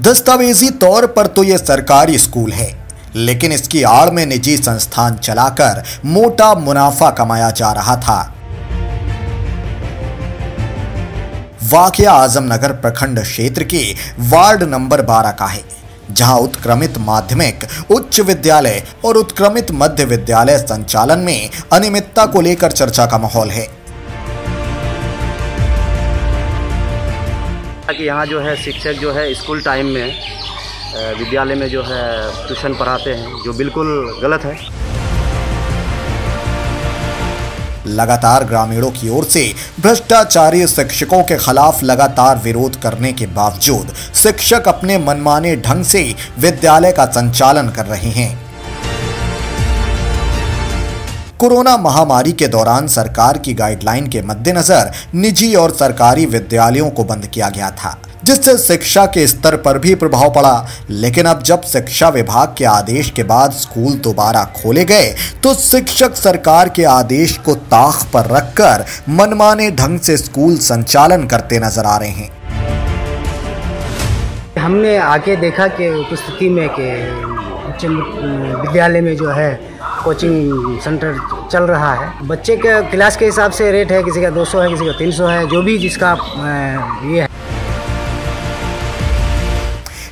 दस्तावेजी तौर पर तो यह सरकारी स्कूल है, लेकिन इसकी आड़ में निजी संस्थान चलाकर मोटा मुनाफा कमाया जा रहा था। वाकया आजमनगर प्रखंड क्षेत्र के वार्ड नंबर 12 का है, जहाँ उत्क्रमित माध्यमिक, उच्च विद्यालय और उत्क्रमित मध्य विद्यालय संचालन में अनियमितता को लेकर चर्चा का माहौल है। कि यहाँ जो है शिक्षक जो है स्कूल टाइम में विद्यालय में जो है ट्यूशन पढ़ाते हैं, जो बिल्कुल गलत है। लगातार ग्रामीणों की ओर से भ्रष्टाचारी शिक्षकों के खिलाफ लगातार विरोध करने के बावजूद शिक्षक अपने मनमाने ढंग से विद्यालय का संचालन कर रहे हैं। कोरोना महामारी के दौरान सरकार की गाइडलाइन के मद्देनजर निजी और सरकारी विद्यालयों को बंद किया गया था, जिससे शिक्षा के स्तर पर भी प्रभाव पड़ा। लेकिन अब जब शिक्षा विभाग के आदेश के बाद स्कूल दोबारा खोले गए तो शिक्षक सरकार के आदेश को ताख पर रखकर मनमाने ढंग से स्कूल संचालन करते नज़र आ रहे हैं। हमने आके देखा कि उपस्थिति में कि विद्यालय में जो है कोचिंग सेंटर चल रहा है। बच्चे के क्लास के हिसाब से रेट है, किसी का 200 है, किसी का 300 है, जो भी जिसका ये है।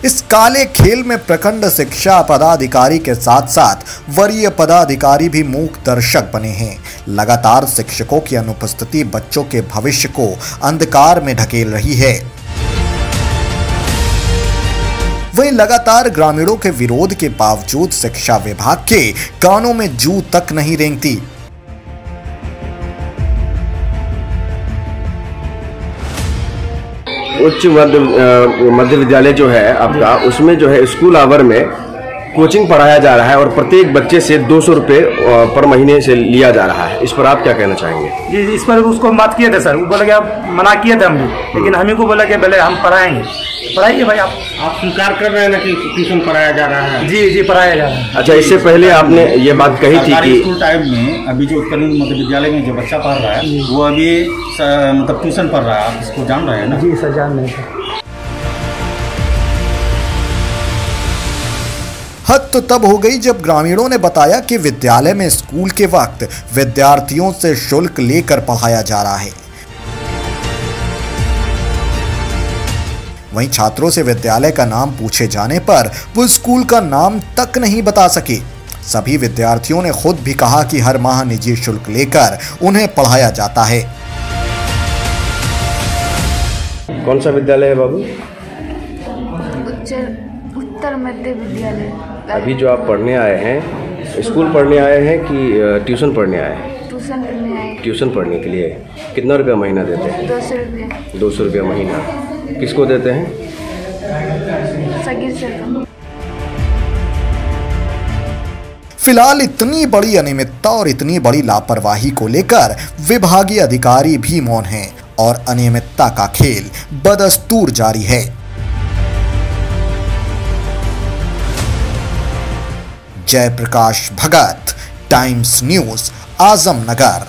इस काले खेल में प्रखंड शिक्षा पदाधिकारी के साथ साथ वरीय पदाधिकारी भी मूक दर्शक बने हैं। लगातार शिक्षकों की अनुपस्थिति बच्चों के भविष्य को अंधकार में ढकेल रही है। वहीं लगातार ग्रामीणों के विरोध के बावजूद शिक्षा विभाग के कानों में जू तक नहीं रेंगती। उच्च मध्य मध्य विद्यालय जो है आपका, उसमें जो है स्कूल आवर में कोचिंग पढ़ाया जा रहा है और प्रत्येक बच्चे से दो सौ रुपये पर महीने से लिया जा रहा है। इस पर आप क्या कहना चाहेंगे? जी इस पर उसको बात किए थे सर। वो बोले कि आप मना किए थे हम भी लेकिन हम ही को बोला कि पहले हम पढ़ाएँगे। पढ़ाइए भाई आप आप स्वीकार कर रहे हैं ना कि ट्यूशन पढ़ाया जा रहा है? जी जी पढ़ाया जा रहा है। अच्छा इससे पहले आपने ये बात कही थी कि स्कूल टाइम में अभी जो उत्कलन मध्य विद्यालय में जो बच्चा पढ़ रहा है वो अभी मतलब ट्यूशन पढ़ रहा है। आप इसको जान रहे हैं ना? जी सर जान रहे था हद तो तब हो गई जब ग्रामीणों ने बताया कि विद्यालय में स्कूल के वक्त विद्यार्थियों से शुल्क लेकर पढ़ाया जा रहा है। वहीं छात्रों से विद्यालय का नाम पूछे जाने पर वो स्कूल का नाम तक नहीं बता सके। सभी विद्यार्थियों ने खुद भी कहा कि हर माह निजी शुल्क लेकर उन्हें पढ़ाया जाता है। कौन सा विद्यालय है बाबू? उत्तर मध्य विद्यालय। अभी जो आप पढ़ने आए हैं स्कूल पढ़ने आए हैं कि ट्यूशन पढ़ने आए हैं? ट्यूशन करने आए ट्यूशन पढ़ने के लिए कितना रुपया महीना देते हैं? दो सौ रुपये। दो सौ रुपया महीना। किसको देते हैं? सगीर सर का। फ़िलहाल इतनी बड़ी अनियमितता और इतनी बड़ी लापरवाही को लेकर विभागीय अधिकारी भी मौन हैं और अनियमितता का खेल बदस्तूर जारी है। Jayaprakash Bhagat Times News Azamnagar